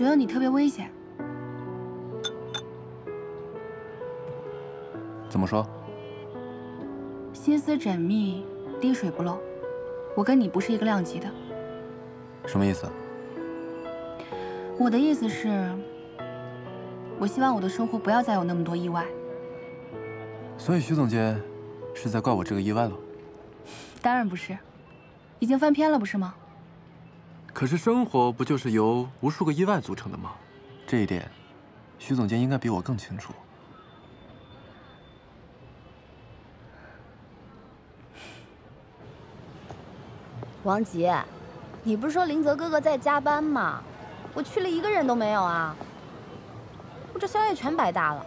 觉得你特别危险。怎么说？心思缜密，滴水不漏。我跟你不是一个量级的。什么意思？我的意思是，我希望我的生活不要再有那么多意外。所以徐总监是在怪我这个意外了？当然不是，已经翻篇了，不是吗？可是生活不就是由无数个意外组成的吗？这一点，徐总监应该比我更清楚。王吉，你不是说林泽哥哥在加班吗？我去了一个人都没有啊！我这宵夜全白搭了。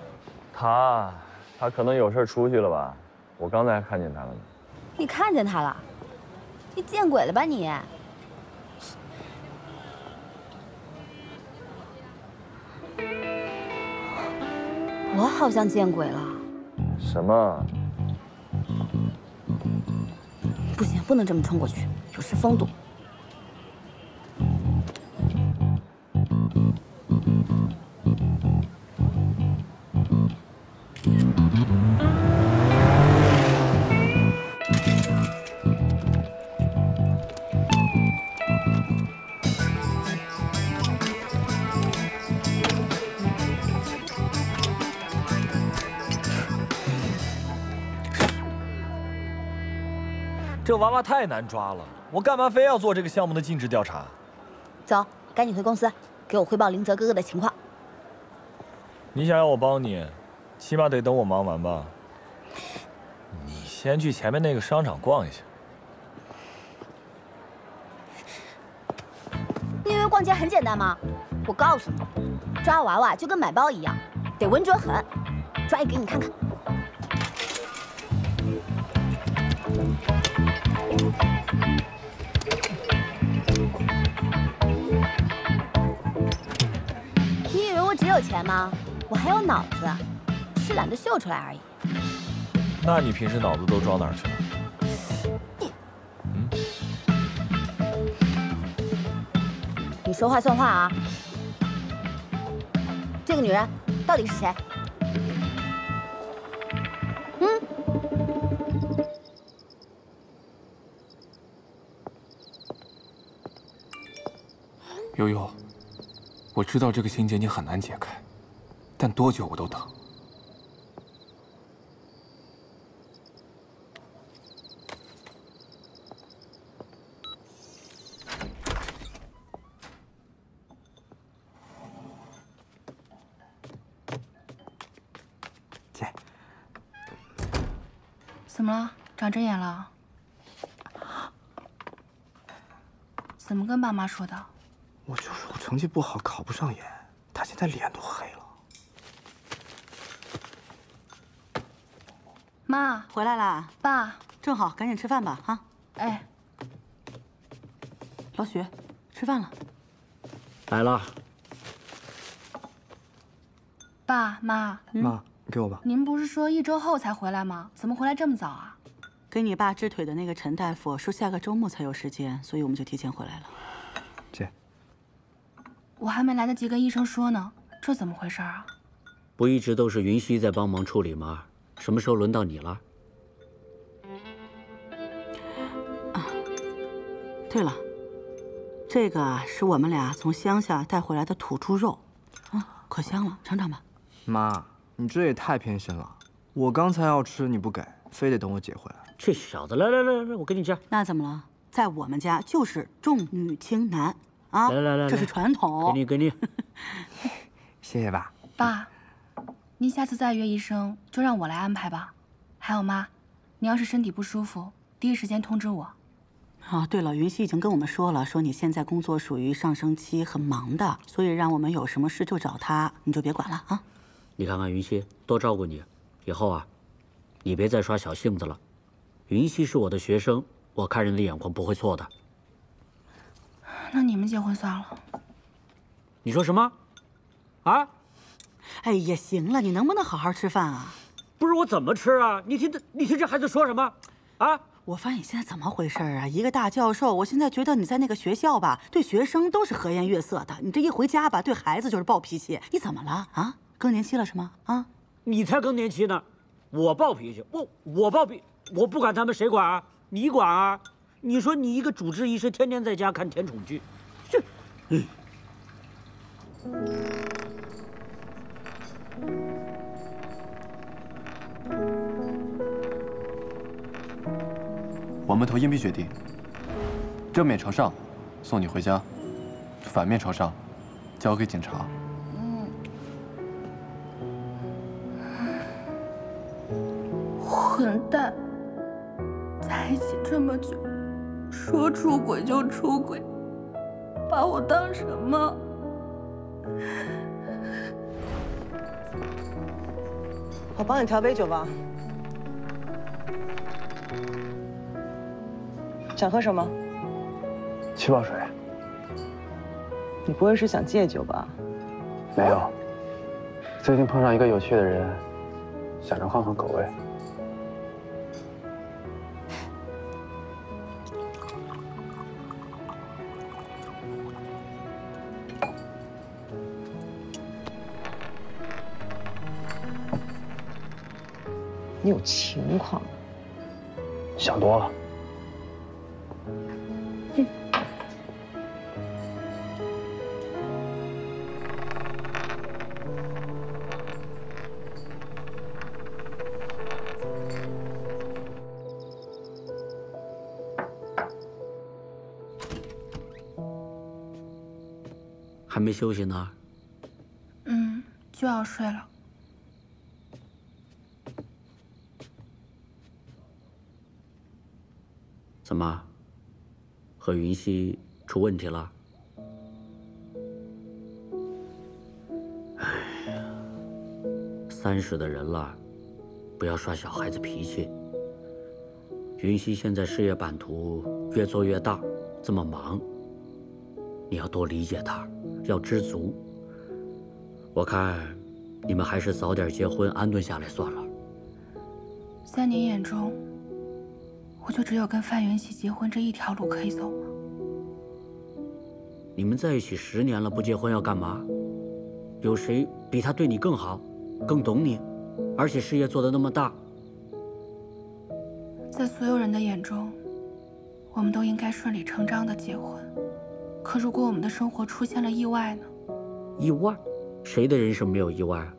他，他可能有事出去了吧？我刚才还看见他了呢。你看见他了？你见鬼了吧你！我好像见鬼了。什么？不行，不能这么冲过去，有失风度。这娃娃太难抓了，我干嘛非要做这个项目的尽职调查？走，赶紧回公司，给我汇报林泽哥哥的情况。你想要我帮你，起码得等我忙完吧。你先去前面那个商场逛一下。你以为逛街很简单吗？我告诉你，抓娃娃就跟买包一样，得稳准狠。抓一个给你看看。你以为我只有钱吗？我还有脑子，只是懒得秀出来而已。那你平时脑子都装哪儿去了？你说话算话啊！这个女人到底是谁？悠悠，我知道这个心结你很难解开，但多久我都等。姐，怎么了？长针眼了？怎么跟爸妈说的？我就说我成绩不好，考不上研，他现在脸都黑了。妈，回来啦，爸，正好，赶紧吃饭吧，啊！哎，老许，吃饭了。来了，爸妈，妈，你给我吧。您不是说一周后才回来吗？怎么回来这么早啊？给你爸治腿的那个陈大夫说下个周末才有时间，所以我们就提前回来了。姐，我还没来得及跟医生说呢，这怎么回事啊？不一直都是云溪在帮忙处理吗？什么时候轮到你了？啊对了，这个啊是我们俩从乡下带回来的土猪肉，啊，可香了，尝尝吧。妈，你这也太偏心了。我刚才要吃你不给，非得等我姐回来。这小子，来来来来，我给你吃，那怎么了？在我们家就是重女轻男啊，来来来来这是传统。给你给你。谢谢爸。爸，您下次再约医生就让我来安排吧。还有妈，你要是身体不舒服，第一时间通知我。啊，对了，云溪已经跟我们说了，说你现在工作属于上升期，很忙的，所以让我们有什么事就找他，你就别管了啊。你看看云溪，多照顾你。以后啊，你别再耍小性子了。云溪是我的学生，我看人的眼光不会错的。那你们结婚算了。你说什么？啊？哎呀，行了，你能不能好好吃饭啊？不是我怎么吃啊？你听这，你听这孩子说什么？啊？我发现你现在怎么回事啊？一个大教授，我现在觉得你在那个学校吧，对学生都是和颜悦色的，你这一回家吧，对孩子就是暴脾气。你怎么了啊？更年期了是吗？啊？你才更年期呢，我暴脾气，我我暴脾，我不管他们谁管啊？你管啊？你说你一个主治医师，天天在家看甜宠剧，这，嗯。我们投硬币决定，正面朝上，送你回家；反面朝上，交给警察。嗯混蛋，在一起这么久，说出轨就出轨，把我当什么？我帮你调杯酒吧。想喝什么？气泡水。你不会是想戒酒吧？没有。最近碰上一个有趣的人，想着换换口味。你有情况。想多了。还没休息呢。嗯，就要睡了。怎么？和云溪出问题了？哎呀，三十的人了，不要耍小孩子脾气。云溪现在事业版图越做越大，这么忙，你要多理解她，要知足。我看，你们还是早点结婚，安顿下来算了。在您眼中，我就只有跟范元喜结婚这一条路可以走吗？你们在一起十年了，不结婚要干嘛？有谁比他对你更好，更懂你，而且事业做得那么大？在所有人的眼中，我们都应该顺理成章的结婚。可如果我们的生活出现了意外呢？意外？谁的人生没有意外啊？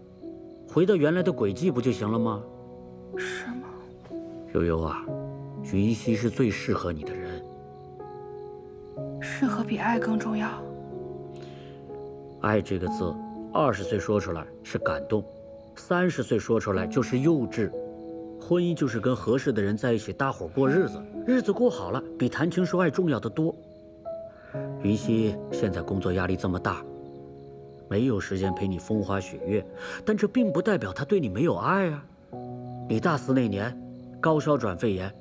回到原来的轨迹不就行了吗？是吗？悠悠啊，云溪是最适合你的人。适合比爱更重要。爱这个字，二十岁说出来是感动，三十岁说出来就是幼稚。婚姻就是跟合适的人在一起搭伙过日子，日子过好了，比谈情说爱重要的多。云溪现在工作压力这么大，没有时间陪你风花雪月，但这并不代表他对你没有爱啊。你大四那年，高烧转肺炎，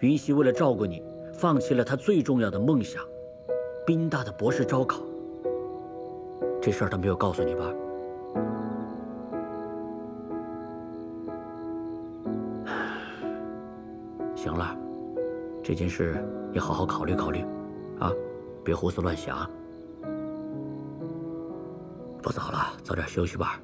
云溪为了照顾你，放弃了他最重要的梦想——宾大的博士招考。这事儿他没有告诉你吧？行了，这件事你好好考虑考虑，啊，别胡思乱想。不早了，早点休息吧。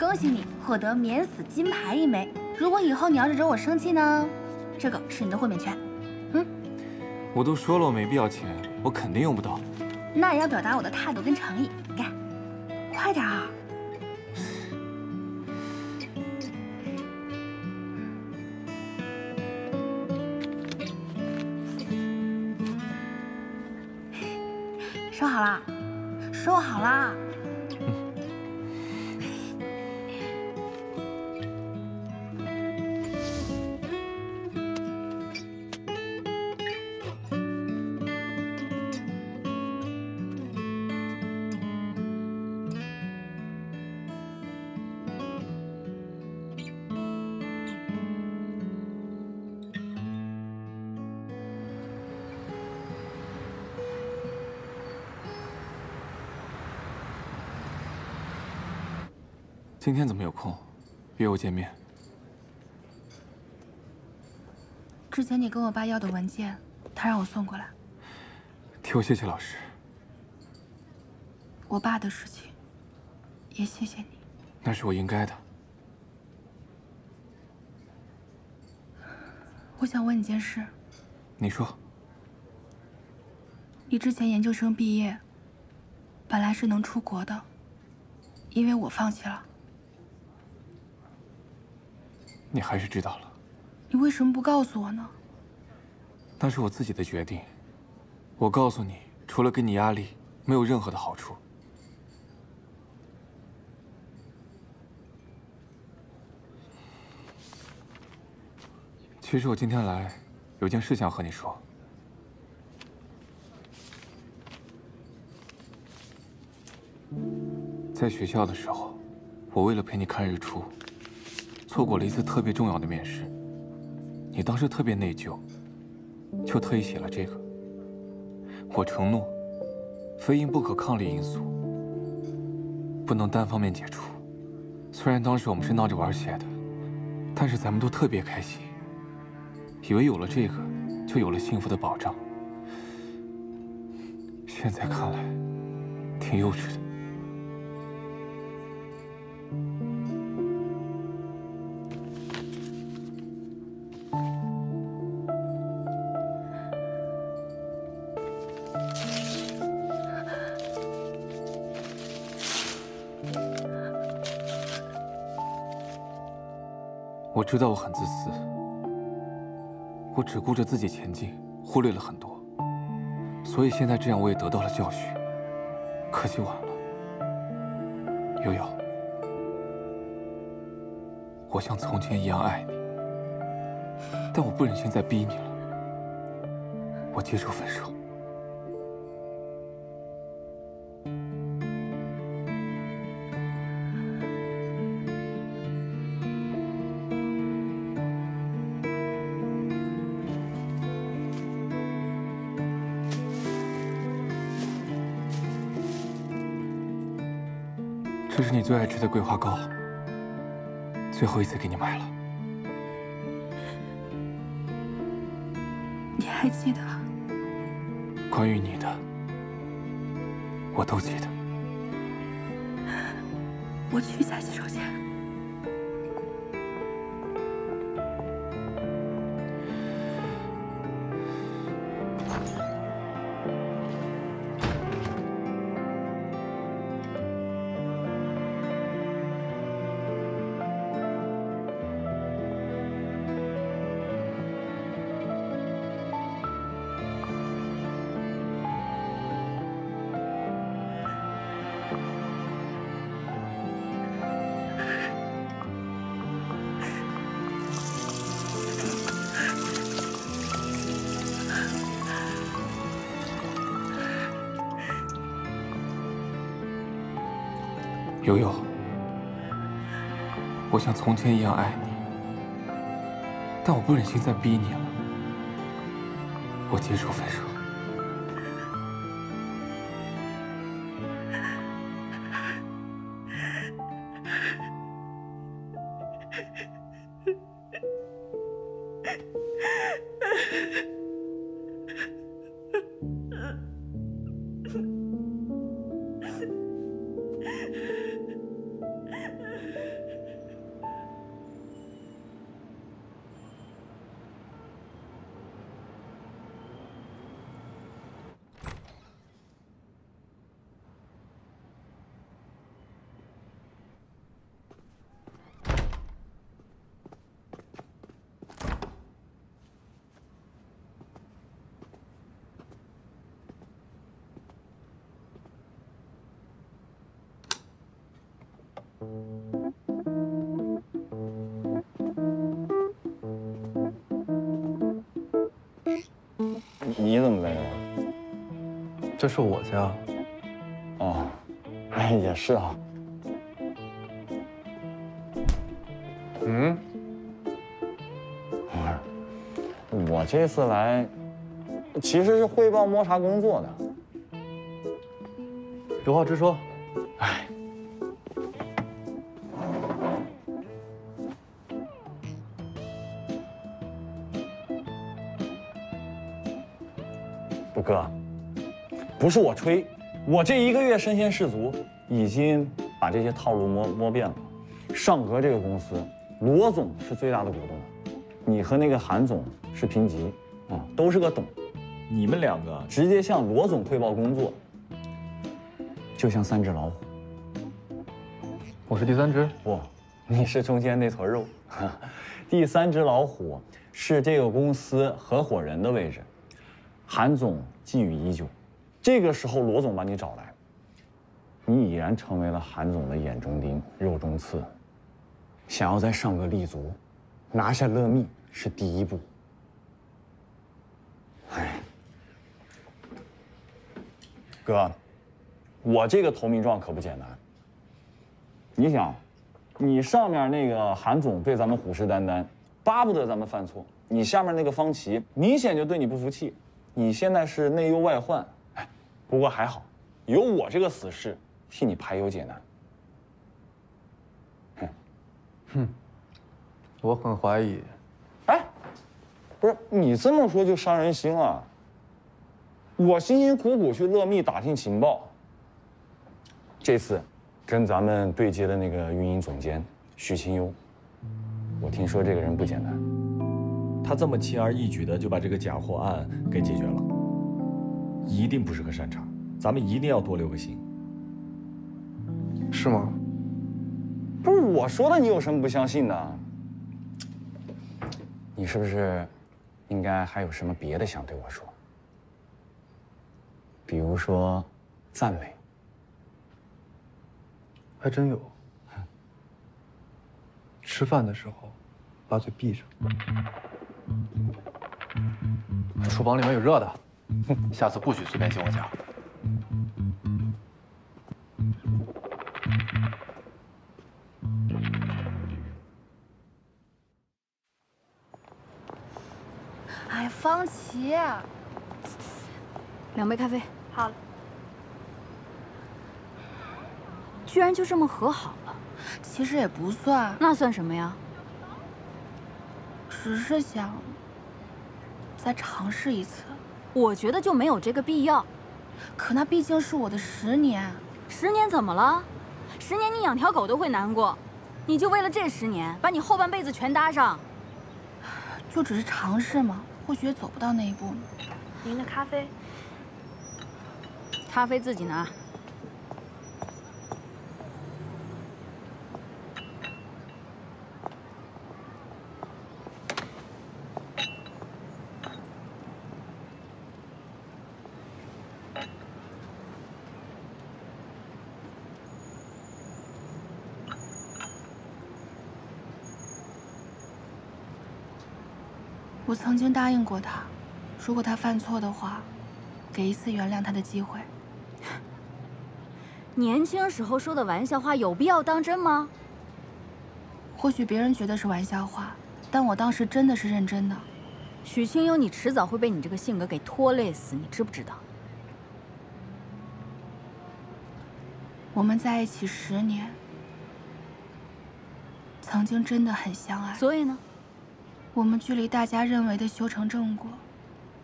恭喜你获得免死金牌一枚。如果以后你要是惹我生气呢，这个是你的豁免权。嗯我都说了我没必要钱，我肯定用不到。那也要表达我的态度跟诚意。你看，快点啊！今天怎么有空约我见面？之前你跟我爸要的文件，他让我送过来。替我谢谢老师。我爸的事情，也谢谢你。那是我应该的。我想问你件事，你说，你之前研究生毕业，本来是能出国的，因为我放弃了。你还是知道了，你为什么不告诉我呢？那是我自己的决定。我告诉你，除了给你压力，没有任何的好处。其实我今天来，有件事想和你说。在学校的时候，我为了陪你看日出，错过了一次特别重要的面试。你当时特别内疚，就特意写了这个。我承诺，非因不可抗力因素，不能单方面解除。虽然当时我们是闹着玩写的，但是咱们都特别开心，以为有了这个，就有了幸福的保障。现在看来，挺幼稚的。知道我很自私，我只顾着自己前进，忽略了很多，所以现在这样我也得到了教训。可惜晚了，悠悠，我像从前一样爱你，但我不忍心再逼你了，我接受分手。这是你最爱吃的桂花糕，最后一次给你买了。你还记得？关于你的，我都记得。我去一下洗手间。悠悠，我像从前一样爱你，但我不忍心再逼你了。我接受分手。你怎么来了？这是我家。哦，哎，也是啊。嗯，我这次来其实是汇报摸查工作的。有话直说。不是我吹，我这一个月身先士卒，已经把这些套路摸摸遍了。上格这个公司，罗总是最大的股东，你和那个韩总是平级，啊，都是个董。你们两个直接向罗总汇报工作，就像三只老虎。我是第三只，不，你是中间那坨肉。第三只老虎是这个公司合伙人的位置，韩总觊觎已久。这个时候罗总把你找来，你已然成为了韩总的眼中钉、肉中刺。想要在上个立足，拿下乐蜜是第一步。哎，哥，我这个投名状可不简单。你想，你上面那个韩总对咱们虎视眈眈，巴不得咱们犯错；你下面那个方琦明显就对你不服气。你现在是内忧外患，不过还好，有我这个死士替你排忧解难。哼，哼我很怀疑。哎，不是你这么说就伤人心了。我辛辛苦苦去乐密打听情报，这次跟咱们对接的那个运营总监徐清幽，我听说这个人不简单。他这么轻而易举的就把这个假货案给解决了，一定不是个善茬，咱们一定要多留个心。是吗？不是我说的，你有什么不相信的？你是不是应该还有什么别的想对我说？比如说赞美？还真有。吃饭的时候把嘴闭上。厨房里面有热的，下次不许随便进我家。哎，方琦，两杯咖啡。好了。居然就这么和好了？其实也不算。那算什么呀？只是想再尝试一次。我觉得就没有这个必要。可那毕竟是我的十年。十年怎么了？十年你养条狗都会难过，你就为了这十年把你后半辈子全搭上？就只是尝试嘛，或许也走不到那一步呢。您的咖啡。咖啡自己拿。曾经答应过他，如果他犯错的话，给一次原谅他的机会。年轻时候说的玩笑话有必要当真吗？或许别人觉得是玩笑话，但我当时真的是认真的。许清幽，你迟早会被你这个性格给拖累死，你知不知道？我们在一起十年，曾经真的很相爱。所以呢？我们距离大家认为的修成正果，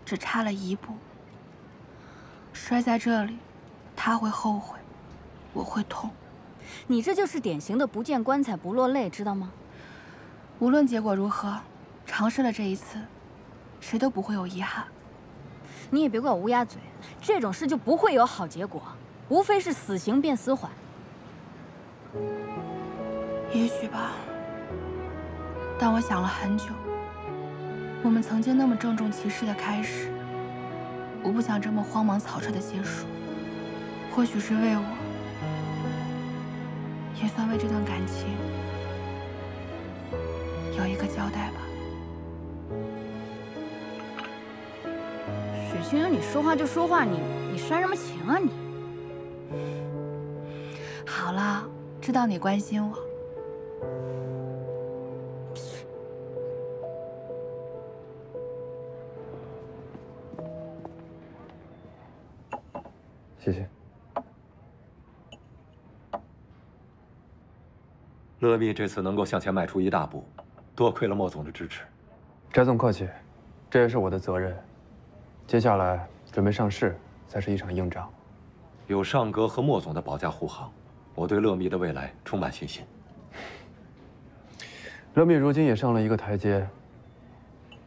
只差了一步。摔在这里，他会后悔，我会痛。你这就是典型的不见棺材不落泪，知道吗？无论结果如何，尝试了这一次，谁都不会有遗憾。你也别怪我乌鸦嘴，这种事就不会有好结果，无非是死刑变死缓。也许吧，但我想了很久。我们曾经那么郑重其事的开始，我不想这么慌忙草率的结束。或许是为我，也算为这段感情有一个交代吧。许清幽，你说话就说话，你你煽什么情啊你？好了，知道你关心我。乐密这次能够向前迈出一大步，多亏了莫总的支持。翟总客气，这也是我的责任。接下来准备上市才是一场硬仗。有尚格和莫总的保驾护航，我对乐密的未来充满信心。乐密如今也上了一个台阶，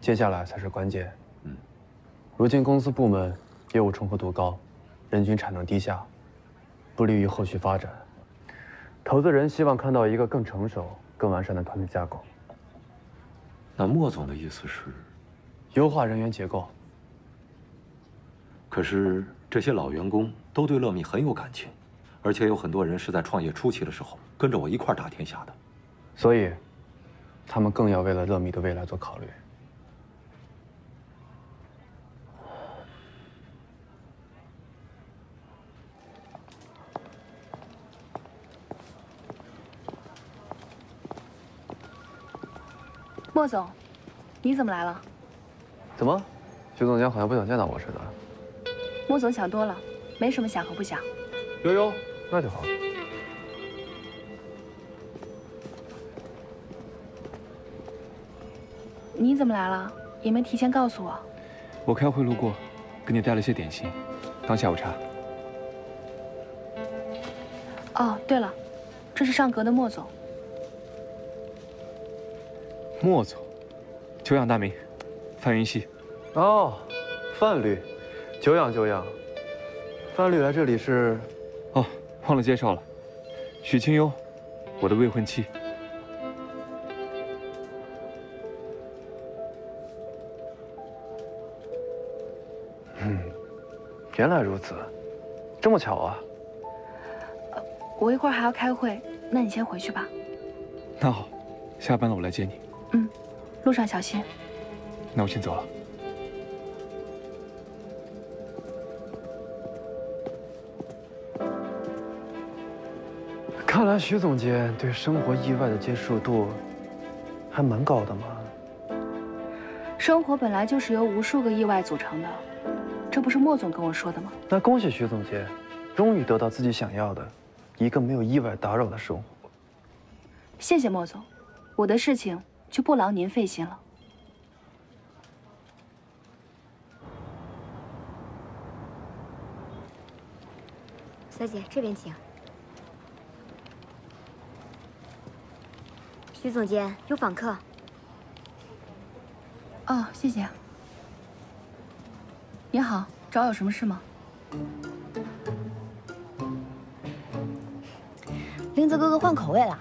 接下来才是关键。嗯，如今公司部门业务重合度高。人均产能低下，不利于后续发展。投资人希望看到一个更成熟、更完善的团队架构。那莫总的意思是，优化人员结构。可是这些老员工都对乐米很有感情，而且有很多人是在创业初期的时候跟着我一块打天下的，所以，他们更要为了乐米的未来做考虑。莫总，你怎么来了？怎么，徐总监好像不想见到我似的？莫总想多了，没什么想和不想。悠悠，那就好。你怎么来了？也没提前告诉我。我开会路过，给你带了些点心，当下午茶。哦，对了，这是上格的莫总。莫总，久仰大名，范云熙。哦，范律，久仰久仰。范律来这里是……哦，忘了介绍了，许清幽，我的未婚妻。嗯，原来如此，这么巧啊。我一会儿还要开会，那你先回去吧。那好，下班了我来接你。嗯，路上小心。那我先走了。看来徐总监对生活意外的接受度还蛮高的嘛。生活本来就是由无数个意外组成的，这不是莫总跟我说的吗？那恭喜徐总监，终于得到自己想要的，一个没有意外打扰的生活。谢谢莫总，我的事情。就不劳您费心了。小姐，这边请。徐总监有访客。哦，谢谢。你好，找我有什么事吗？林泽哥哥换口味了。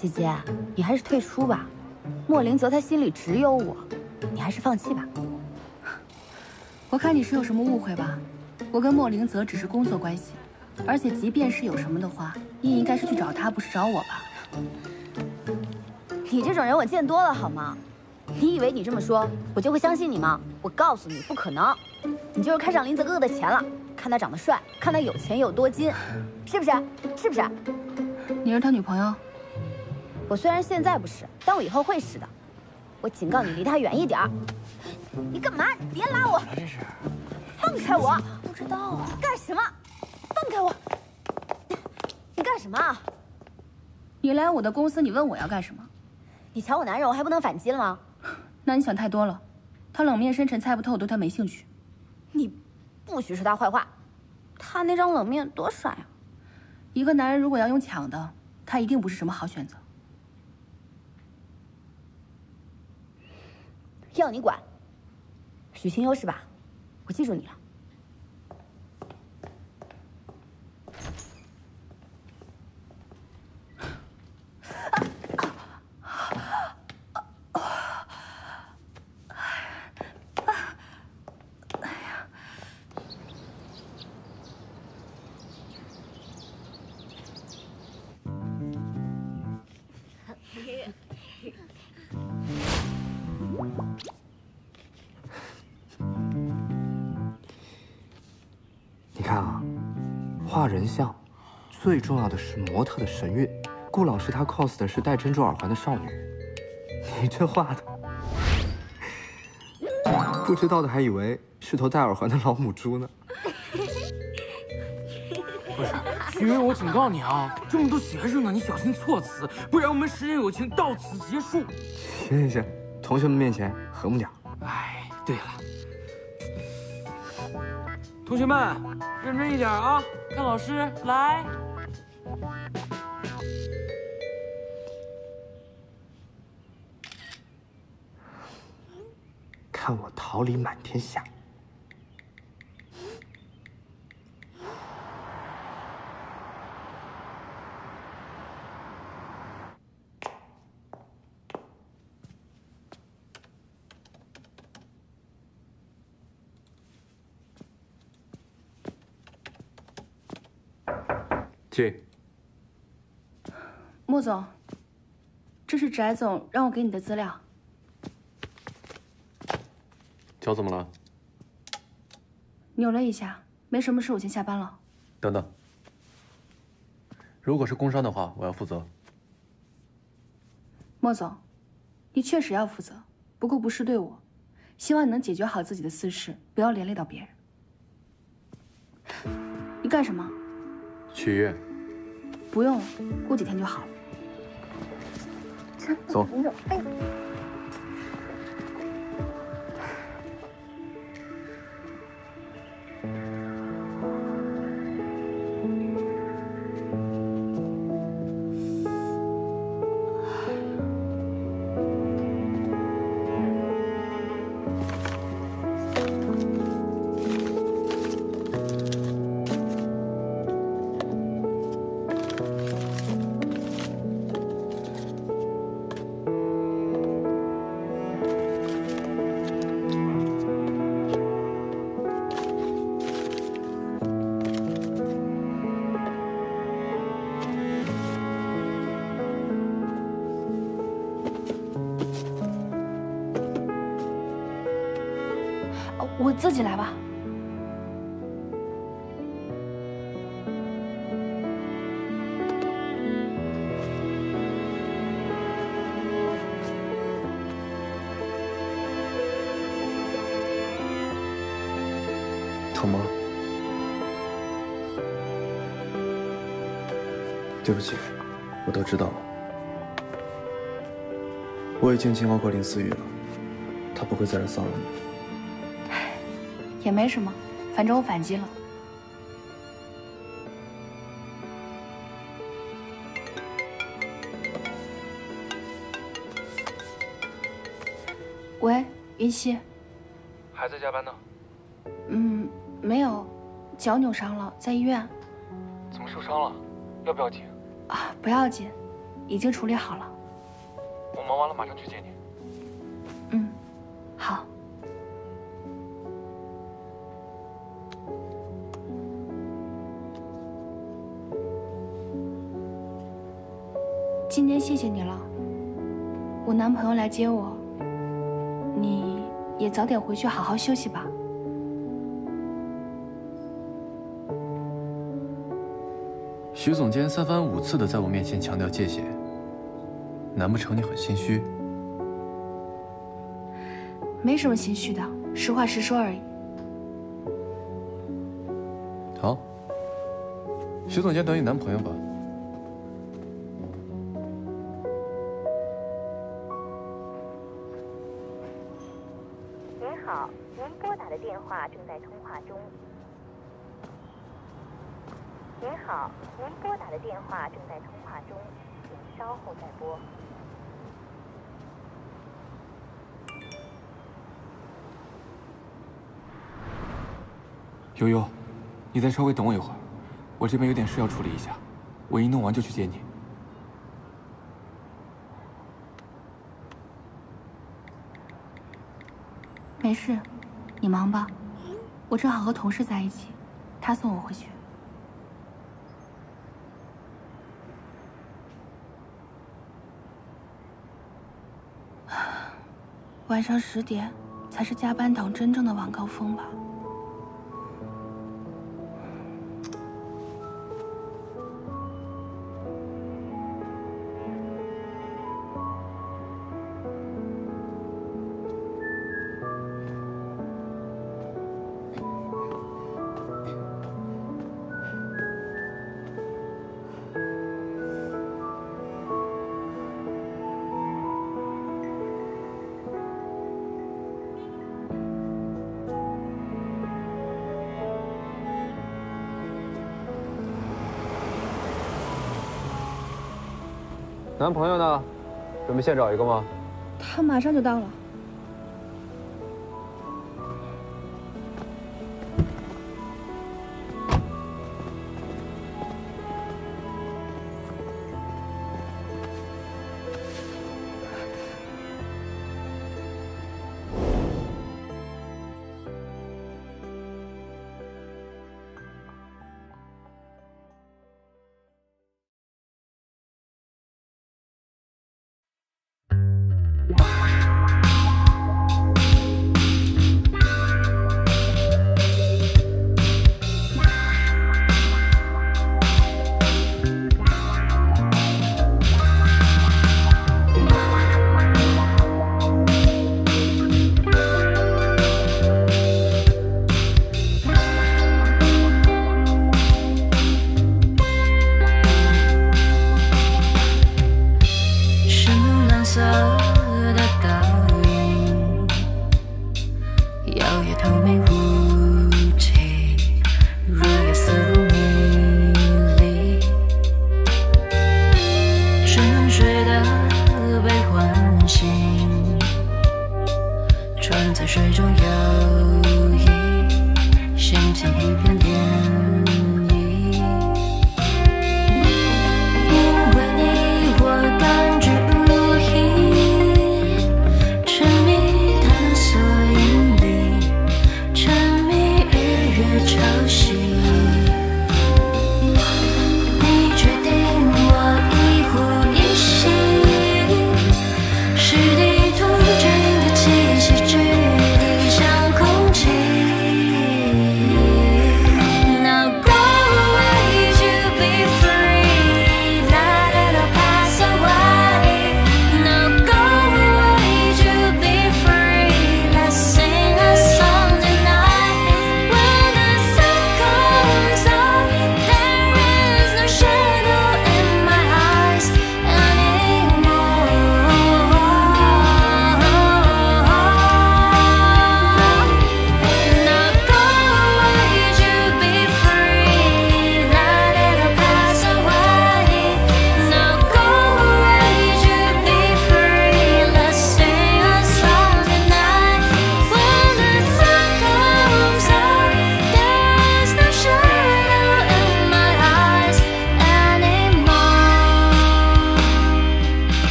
姐姐，你还是退出吧。莫林泽他心里只有我，你还是放弃吧。我看你是有什么误会吧？我跟莫林泽只是工作关系，而且即便是有什么的话，你也应该是去找他，不是找我吧？你这种人我见多了，好吗？你以为你这么说，我就会相信你吗？我告诉你，不可能。你就是看上林泽哥哥的钱了，看他长得帅，看他有钱有多金，是不是？是不是？你是他女朋友？我虽然现在不是，但我以后会是的。我警告你，离他远一点儿。你干嘛？你别拉我！这是？放开我！不知道啊。干什么？放开我！你干什么？你来我的公司，你问我要干什么？你抢我男人，我还不能反击了吗？那你想太多了。他冷面深沉，猜不透，对他没兴趣。你不许说他坏话。他那张冷面多帅啊！一个男人如果要用抢的，他一定不是什么好选择。要你管。许清幽是吧？我记住你了。画人像，最重要的是模特的神韵。顾老师他 cos 的是戴珍珠耳环的少女，你这画的，不知道的还以为是头戴耳环的老母猪呢。不是，许巍，我警告你啊，这么多学生呢，你小心措辞，不然我们十年友情到此结束。行行行，同学们面前和睦点。哎，对了，同学们认真一点啊，看老师来。看我桃李满天下。进。莫总，这是翟总让我给你的资料。脚怎么了？扭了一下，没什么事，我先下班了。等等，如果是工伤的话，我要负责。莫总，你确实要负责，不过不是对我。希望你能解决好自己的私事，不要连累到别人。你干什么？去医院。不用了，过几天就好了。走。哎自己来吧。疼吗？对不起，我都知道了。我已经警告过林思雨了，她不会再来骚扰你。也没什么，反正我反击了。喂，云溪。还在加班呢？嗯，没有，脚扭伤了，在医院。怎么受伤了？要不要紧？啊，不要紧，已经处理好了。我忙完了马上去接你。天谢谢你了，我男朋友来接我，你也早点回去好好休息吧。徐总监三番五次的在我面前强调界限，难不成你很心虚？没什么心虚的，实话实说而已。好，徐总监等你男朋友吧。您好，您拨打的电话正在通话中，请稍后再拨。悠悠，你再稍微等我一会儿，我这边有点事要处理一下，我一弄完就去接你。没事，你忙吧，我正好和同事在一起，他送我回去。晚上十点才是加班党真正的晚高峰吧？男朋友呢？准备现找一个吗？他马上就到了。